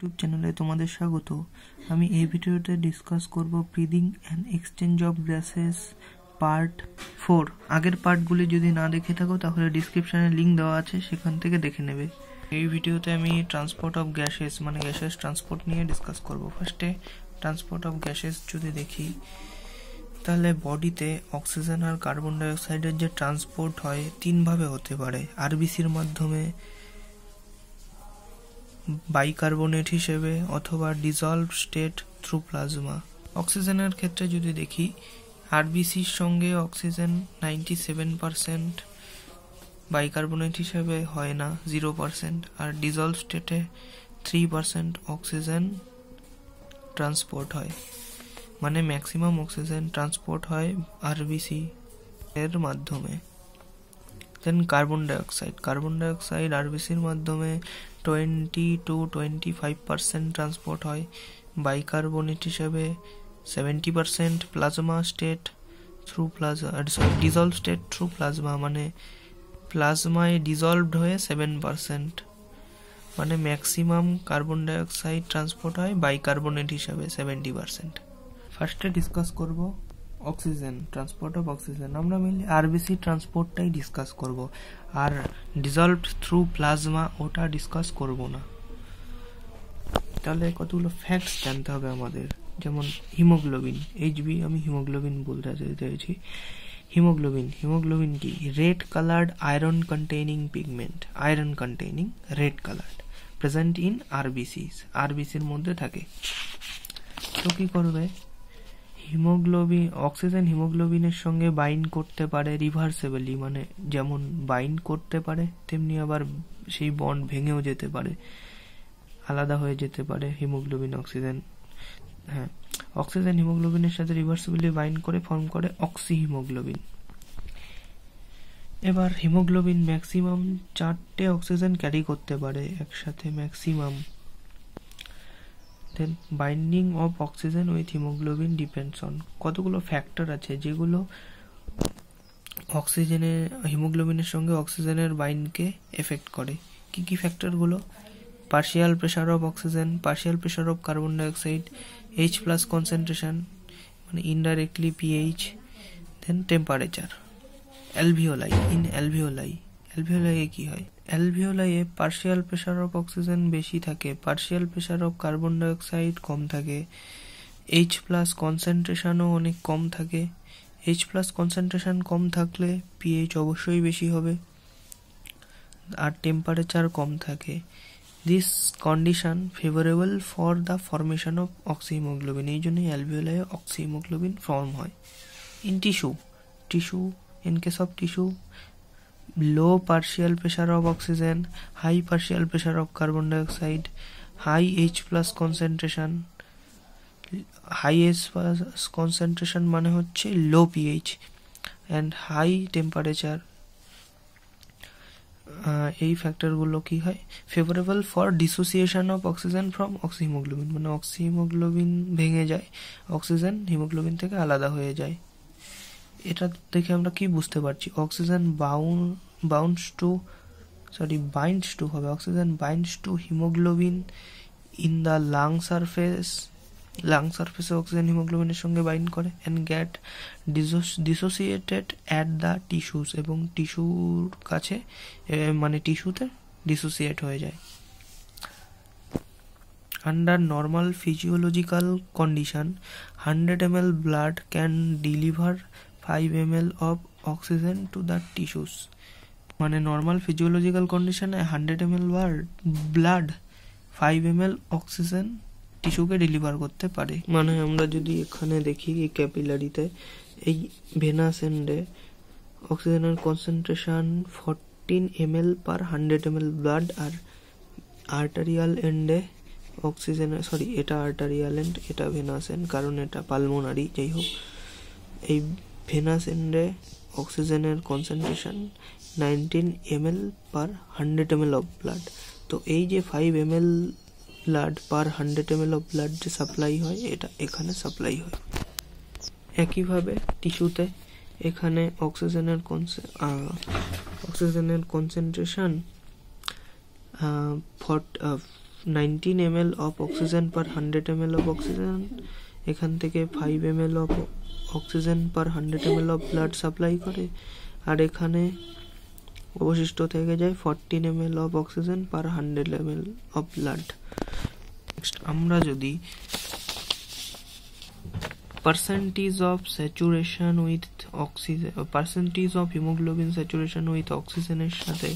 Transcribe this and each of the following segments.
YouTube চ্যানেলে তোমাদের স্বাগত। আমি এই ভিডিওতে ডিসকাস করব breathing and exchange of gases part four আগের পার্টগুলি যদি না দেখে থাকো, তাহলে ডিসক্রিপশানে লিঙ্ক দেওয়া আছে, সেখান থেকে দেখে নেবে। এই ভিডিওতে আমি ট্রান্সপোর্ট অফ গ্যাসেস মানে গ্যাসেস ট্রান্সপোর্ট নিয়ে ডিসকাস করব। ফার্স্টে ট্রান্সপোর্ট অফ গ্যাসেস যদি দেখি, তাহলে বডিতে অক্সিজেন আর কার্বন ডাইঅক্সাইডের যে ট্রান্সপোর্ট হয়, তিনভাবে হতে পারে। আরবিসির মাধ্যমে বাইকার্বনেট হিসেবে অথবা ডিজলভ স্টেট থ্রু প্লাজমা অক্সিজেনের ক্ষেত্রে যদি দেখি আরবিসির সঙ্গে oxygen ninety seven percent bicarbonate হিসেবে হয় না জিরো পারসেন্ট আর ডিজলভ স্টেটে থ্রি পারসেন্ট অক্সিজেন ট্রান্সপোর্ট হয়। মানে ম্যাক্সিমাম অক্সিজেন ট্রান্সপোর্ট হয় আরবিসি এর মাধ্যমে। Then carbon dioxide carbon dioxide আরবিসির মাধ্যমে twenty two twenty five percent transport হয় বাইকার্বনেট হিসেবে seventy percent plasma state through plasma dissolve state through plasma মানে প্লাজমায় ডিজলভড হয়ে সেভেন পার্সেন্ট মানে ম্যাক্সিমাম কার্বন ডাইঅক্সাইড ট্রান্সপোর্ট হয় বাইকার্বনেট হিসাবে সেভেন্টি পার্সেন্ট ফার্স্টে ডিসকাস করব অক্সিজেন ট্রান্সপোর্ট অফ অক্সিজেন আমরা মেনলি আরবিসি ট্রান্সপোর্টটাই ডিসকাস করব। আর ডিজলভড থ্রু প্লাজমা ওটা ডিসকাস করব না। তাহলে কতগুলো ফ্যাক্টস জানতে হবে আমাদের। যেমন হিমোগ্লোবিন এইচবি আমি হিমোগ্লোবিন বলতে চাইছি। হিমোগ্লোবিন হিমোগ্লোবিন কি? Red coloured iron containing pigment iron containing red coloured present in RBCs আরবিসির মধ্যে থাকে। তো কি করবে? হিমোগ্লোবিন, অক্সিজেন হিমোগ্লোবিনের সঙ্গে বাইন্ড করতে পারে রিভার্সেবলি মানে যেমন বাইন্ড করতে পারে, তেমনি আবার সেই বন্ড ভেঙেও যেতে পারে, আলাদা হয়ে যেতে পারে হিমোগ্লোবিন, অক্সিজেন হ্যাঁ অক্সিজেন হিমোগ্লোবিনের সাথে রিভার্সিবলি বাইন্ড করে ফর্ম করে অক্সি হিমোগ্লোবিন এবার হিমোগ্লোবিন ম্যাক্সিমাম চারটে অক্সিজেন ক্যারি করতে পারে একসাথে maximum then binding of oxygen with haemoglobin depends on কতগুলো ফ্যাক্টর আছে যেগুলো অক্সিজেনের হিমোগ্লোবিনের সঙ্গে অক্সিজেনের বাইন্ডকে এফেক্ট করে। কি কি ফ্যাক্টরগুলো partial pressure of oxygen partial pressure of carbon dioxide H plus concentration মানে indirectly pH then temperature alveoli in alveoli অ্যালভিওলাইয়ে কি হয়? অ্যালভিওলাইয়ে পার্শিয়াল প্রেশার অফ অক্সিজেন বেশি থাকে, partial pressure of carbon dioxide কম থাকে এইচ প্লাস কনসেন্ট্রেশনও অনেক কম থাকে। এইচ প্লাস কনসেন্ট্রেশন কম থাকলে পিএইচ অবশ্যই বেশি হবে আর টেম্পারেচার কম থাকে। This condition favourable for the formation of oxyhaemoglobin এই জন্যই অ্যালভিওলাইয়ে অক্সিহিমোগ্লোবিন ফর্ম হয়। In tissue tissue in case of tissue low partial pressure of oxygen, high partial pressure of carbon dioxide, high H plus concentration high S concentration মানে হচ্ছে low pH and high temperature এই ফ্যাক্টরগুলো কি হয়? Favourable for dissociation of oxygen from oxyhaemoglobin মানে oxyhaemoglobin ভেঙে যায় oxygen haemoglobin থেকে আলাদা হয়ে যায়। এটা দেখে আমরা কি বুঝতে পারছি? Oxygen bounds to sorry binds to হবে। Oxygen binds to haemoglobin in the lung surface lung সারফেসে অক্সিজেন হিমোগ্লোবিনের সঙ্গে বাইন্ড করে and get dissociated at the tissues এবং টিস্যুর কাছে মানে টিস্যুতে ডিসোসিয়েট হয়ে যায়। Under normal physiological physiological condition, 100 ml blood can deliver 5 ml of oxygen to the tissues. মানে নর্মাল ফিজিওলজিক্যাল কন্ডিশনে hundred M L blood five M L oxygen টিস্যুকে deliver করতে পারে মানে আমরা যদি এখানে দেখি এই ক্যাপিলারিতে এই ভেনাস এন্ডে অক্সিজেনের concentration fourteen M L per hundred M L blood আর আর্টারিয়াল এন্ডে অক্সিজেনের সরি এটা আর্টারিয়াল এন্ড এটা ভেনাস এন্ড কারণ এটা পালমোনারি যাই হোক এই ভেনাস এন্ডে অক্সিজেনের concentration nineteen M L per hundred M L of blood তো এই যে five M L blood per hundred M L of blood যে সাপ্লাই হয়, এটা এখানে সাপ্লাই হয়। একইভাবে টিস্যুতে এখানে অক্সিজেনের অক্সিজেনের concentration nineteen M L of oxygen per hundred M L of oxygen এখান থেকে five M L of oxygen per hundred M L of blood supply করে। আর এখানে অবশিষ্ট থেকে যায় fourteen M L of oxygen per hundred M L of blood next আমরা যদি percentage of saturation with oxygen percentage of haemoglobin saturation with অক্সিজেনের সাথে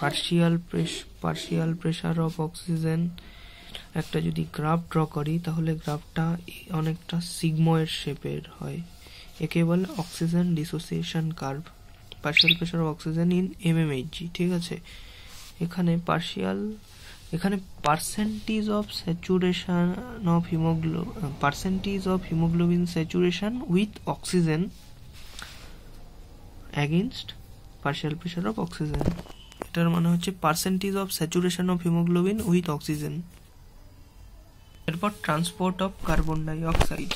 partial press partial pressure of oxygen একটা যদি গ্রাফ ড্র করি, তাহলে গ্রাফটা অনেকটা সিগময়ের শেপের হয়। একে বলে oxygen dissociation curve partial pressure of oxygen in M mmHg ঠিক আছে? এখানে পার্শিয়াল এখানে percentage of saturation of হিমোগ্লো percentage of haemoglobin saturation with oxygen against partial pressure of oxygen এটার মানে হচ্ছে percentage of saturation of haemoglobin with oxygen এরপর transport of carbon dioxide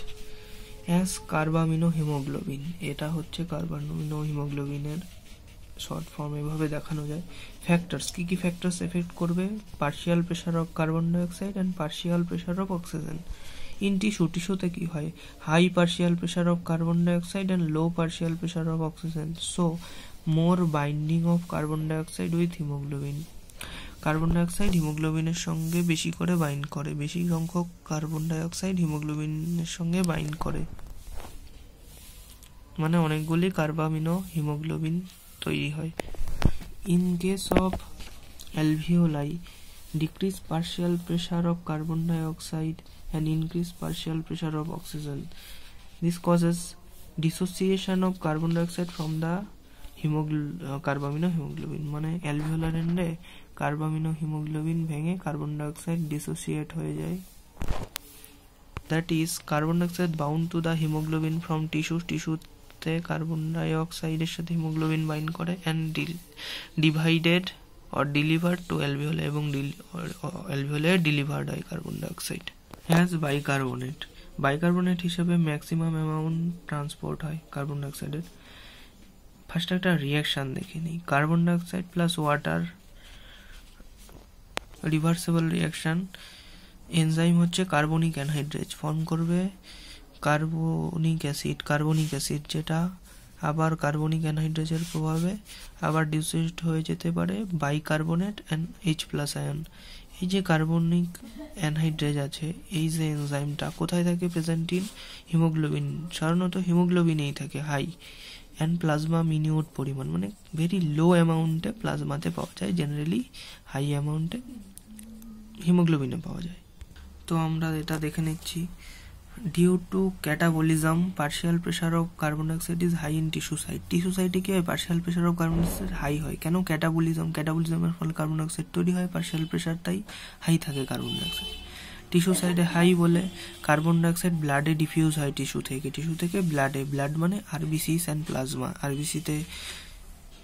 as carbamino haemoglobin এটা হচ্ছে কার্বামিনো হিমোগ্লোবিনের short form এভাবে দেখানো যায়। ফ্যাক্টরস কী কী ফ্যাক্টরস এফেক্ট করবে? Partial pressure of carbon dioxide and partial pressure of oxygen in tissue টিস্যুতে কি হয়? High partial pressure of carbon dioxide and low partial pressure of oxygen so more binding of carbon dioxide with haemoglobin carbon dioxide হিমোগ্লোবিনের সঙ্গে বেশি করে bind করে, বেশি সংখ্যক carbon dioxide হিমোগ্লোবিনের সঙ্গে বাইন্ড করে। মানে অনেকগুলি কার্বামিনো হিমোগ্লোবিন তৈরি হয়। In case of alveoli, decrease partial pressure of carbon dioxide and increase partial pressure of oxygen. This causes dissociation of carbon dioxide from the carbamino haemoglobin মানে alveolar এন্ডে carbamino haemoglobin ভেঙে carbon dioxide dissociate হয়ে যায়। That is carbon dioxide bound to the haemoglobin from tissue টিস্যুতে carbon ডাইঅক্সাইডের সাথে haemoglobin bind করে and dil divided or delivered to অ্যালভিওলে এবং অ্যালভিওলে delivered হয় carbon dioxide. As bicarbonate bicarbonate হিসেবে ম্যাক্সিমাম অ্যামাউন্ট ট্রান্সপোর্ট হয় carbon ডাইঅক্সাইডের। ফার্স্ট একটা রিয়াকশান দেখে নিই। Carbon dioxide plus water reversible reaction enzyme হচ্ছে কার্বনিক অ্যানহাইড্রেজ ফর্ম করবে কার্বনিক অ্যাসিড কার্বনিক অ্যাসিড যেটা আবার কার্বনিক অ্যানহাইড্রেজের প্রভাবে আবার ডিসিউজড হয়ে যেতে পারে bicarbonate and H plus ion এই যে কার্বনিক অ্যানহাইড্রেজ আছে, এই যে এনজাইমটা কোথায় থাকে প্রেজেন্ট ইন হিমোগ্লোবিন সাধারণত হিমোগ্লোবিনেই থাকে হাই অ্যান্ড প্লাজমা মিনিউট পরিমাণ মানে ভেরি লো অ্যামাউন্টে প্লাজমাতে পাওয়া যায় জেনারেলি হাই অ্যামাউন্টে হিমোগ্লোবিনে পাওয়া যায়। তো আমরা এটা দেখে নিচ্ছি। Due to catabolism partial pressure of carbon dioxide is high in tissue side tissue সাইডে কি হয়? Partial pressure of carbon dioxide high হয়। কেন? ক্যাটাবলিজম ক্যাটাবলিজমের ফলে কার্বন ডাইঅক্সাইড তৈরি হয় পার্শিয়াল প্রেশার তাই হাই থাকে কার্বন ডাইঅক্সাইড টিস্যু সাইডে হাই বলে কার্বন ডাইঅক্সাইড ব্লাডে ডিফিউজ হয় টিস্যু থেকে। টিস্যু থেকে ব্লাডে, ব্লাড মানে আরবিসিস অ্যান্ড প্লাজমা আরবিসিতে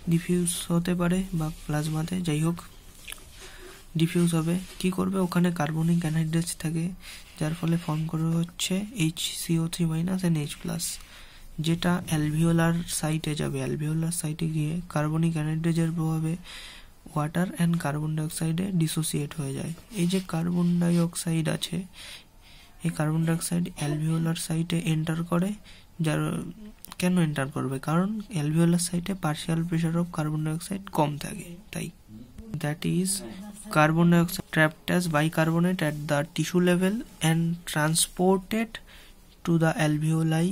ডিফিউজ হতে পারে বা প্লাজমাতে যাই হোক, ডিফিউজ হবে। কি করবে? ওখানে কার্বনিক অ্যানহাইড্রেজ থাকে, যার ফলে ফর্ম করে হচ্ছে H CO three minus and H plus যেটা অ্যালভিওলার সাইটে যাবে। অ্যালভিওলার সাইটে গিয়ে কার্বনিক অ্যানহাইড্রেজের প্রভাবে ওয়াটার অ্যান্ড কার্বন ডাইঅক্সাইডে ডিসোসিয়েট হয়ে যায়। এই যে কার্বন ডাইঅক্সাইড আছে, এই কার্বন ডাইঅক্সাইড অ্যালভিওলার সাইটে এন্টার করে, যার, কেন এন্টার করবে? কারণ অ্যালভিওলার সাইটে partial pressure of carbon dioxide কম থাকে, তাই। That is dioxide trapped as bicarbonate at the tissue level and transported to the alveoli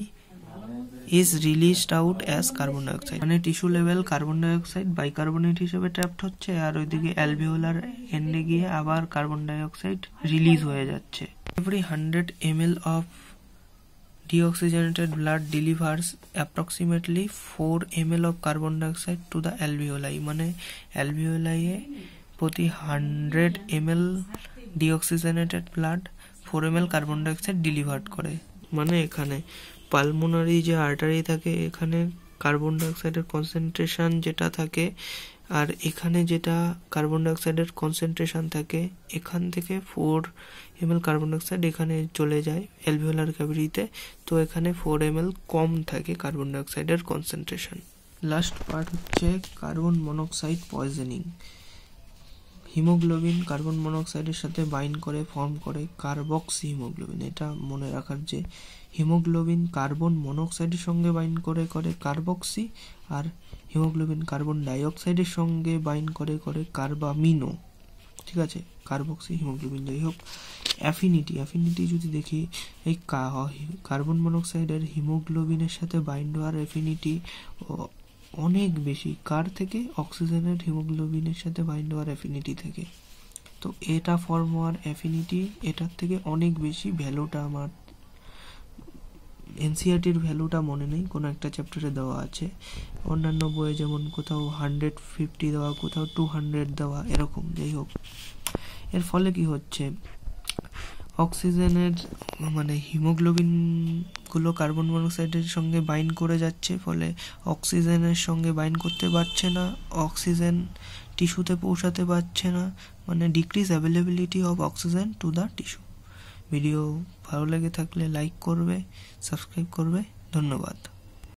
is released out as carbon dioxide. মানে tissue level carbon dioxide bicarbonate হিসেবে trapped হচ্ছে, আর ওইদিকে alveolar এন্ডে গিয়ে আবার carbon dioxide release হয়ে যাচ্ছে। Every hundred M L of deoxygenated blood delivers approximately 4 ml of carbon dioxide to the alveoli. মানে alveoli এ প্রতি hundred M L deoxygenated blood four M L carbon dioxide delivered করে। মানে এখানে pulmonary যে artery থাকে, এখানে কার্বন ডাইঅক্সাইডের কনসেন্ট্রেশন যেটা থাকে, আর এখানে যেটা কার্বন ডাইঅক্সাইডের কনসেন্ট্রেশন থাকে, এখান থেকে ফোর এম কার্বন ডাইঅক্সাইড এখানে চলে যায় অ্যালভিওলার ক্যাভিটিতে তো এখানে ফোর এম এল কম থাকে কার্বন ডাইঅক্সাইডের কনসেন্ট্রেশন লাস্ট পার্ট হচ্ছে carbon monoxide poisoning haemoglobin carbon মনোক্সাইডের সাথে বাইন্ড করে ফর্ম করে কার্বক্সি হিমোগ্লোবিন এটা মনে রাখার যে হিমোগ্লোবিন কার্বন মনোক্সাইডের সঙ্গে বাইন্ড করে করে কার্বক্সি আর হিমোগ্লোবিন কার্বন ডাইঅক্সাইডের সঙ্গে বাইন্ড করে করে কার্বামিনো। ঠিক আছে? কার্বক্সি, হিমোগ্লোবিন, যাই হোক অ্যাফিনিটি অ্যাফিনিটি যদি দেখি, এই কার্বন মনোক্সাইডের হিমোগ্লোবিনের সাথে বাইন্ড হওয়ার অ্যাফিনিটি অনেক বেশি। কার থেকে? অক্সিজেনের হিমোগ্লোবিনের সাথে বাইন্ড হওয়ার অ্যাফিনিটি থেকে। তো এটা ফর্ম হওয়ার অ্যাফিনিটি এটার থেকে অনেক বেশি ভ্যালুটা আমার এনসিআরটির ভ্যালুটা মনে নেই, কোনো একটা চ্যাপ্টারে দেওয়া আছে। অন্যান্য বইয়ে যেমন কোথাও হান্ড্রেড ফিফটি দেওয়া, কোথাও টু হান্ড্রেড দেওয়া, এরকম, যাই হোক। এর ফলে কি হচ্ছে? অক্সিজেনের মানে হিমোগ্লোবিনগুলো কার্বন মনোক্সাইডের সঙ্গে বাইন্ড করে যাচ্ছে, ফলে অক্সিজেনের সঙ্গে বাইন্ড করতে পারছে না, অক্সিজেন টিস্যুতে পৌঁছাতে পারছে না মানে decrease availability of oxygen to the tissue video ভালো লেগে থাকলে লাইক করবে সাবস্ক্রাইব করবে ধন্যবাদ।